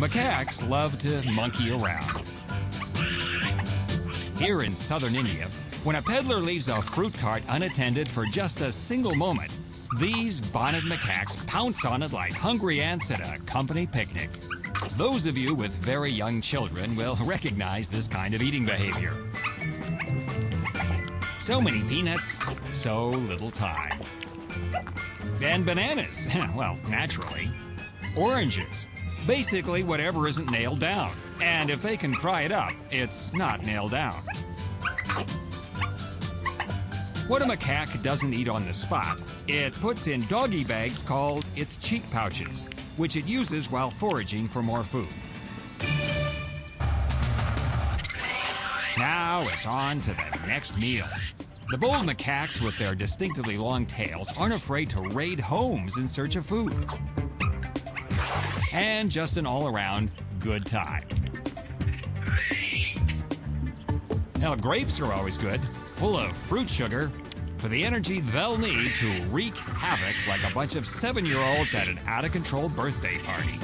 Macaques love to monkey around. Here in southern India, when a peddler leaves a fruit cart unattended for just a single moment, these bonnet macaques pounce on it like hungry ants at a company picnic. Those of you with very young children will recognize this kind of eating behavior. So many peanuts, so little time. And bananas, well, naturally. Oranges, basically whatever isn't nailed down. And if they can pry it up, it's not nailed down. What a macaque doesn't eat on the spot, it puts in doggy bags called its cheek pouches, which it uses while foraging for more food. Now it's on to the next meal. The bold macaques with their distinctively long tails aren't afraid to raid homes in search of food. And just an all around good time. Now, grapes are always good, full of fruit sugar, for the energy they'll need to wreak havoc like a bunch of seven year olds at an out of control birthday party.